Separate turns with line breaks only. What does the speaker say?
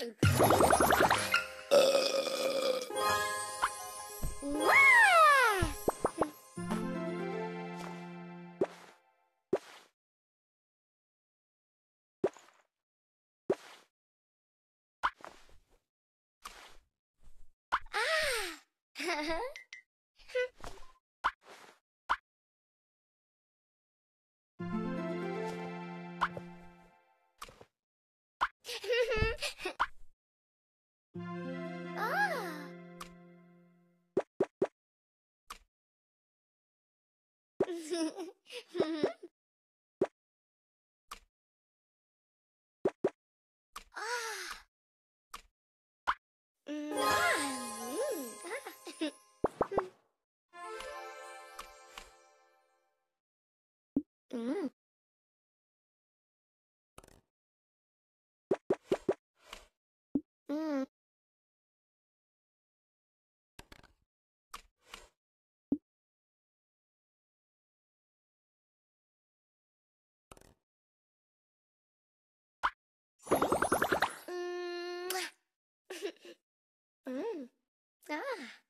哇！啊！哈哈！哼！嗯。嗯。嗯啊。